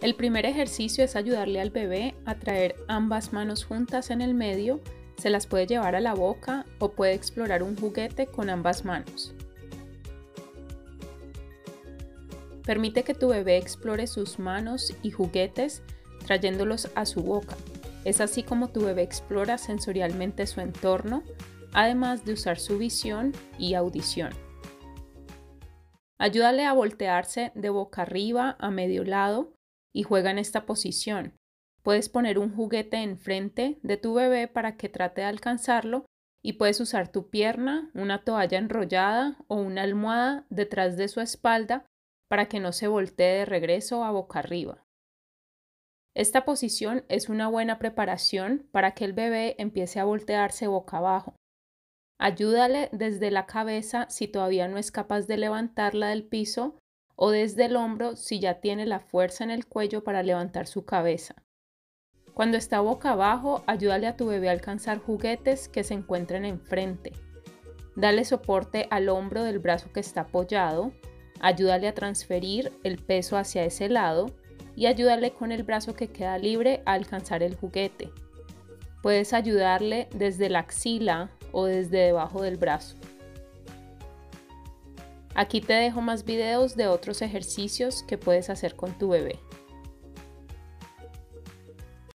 El primer ejercicio es ayudarle al bebé a traer ambas manos juntas en el medio, se las puede llevar a la boca o puede explorar un juguete con ambas manos. Permite que tu bebé explore sus manos y juguetes trayéndolos a su boca. Es así como tu bebé explora sensorialmente su entorno, además de usar su visión y audición. Ayúdale a voltearse de boca arriba a medio lado y juega en esta posición. Puedes poner un juguete enfrente de tu bebé para que trate de alcanzarlo y puedes usar tu pierna, una toalla enrollada o una almohada detrás de su espalda para que no se voltee de regreso a boca arriba. Esta posición es una buena preparación para que el bebé empiece a voltearse boca abajo. Ayúdale desde la cabeza si todavía no es capaz de levantarla del piso o desde el hombro si ya tiene la fuerza en el cuello para levantar su cabeza. Cuando está boca abajo, ayúdale a tu bebé a alcanzar juguetes que se encuentren enfrente. Dale soporte al hombro del brazo que está apoyado, ayúdale a transferir el peso hacia ese lado y ayúdale con el brazo que queda libre a alcanzar el juguete. Puedes ayudarle desde la axila o desde debajo del brazo. Aquí te dejo más videos de otros ejercicios que puedes hacer con tu bebé.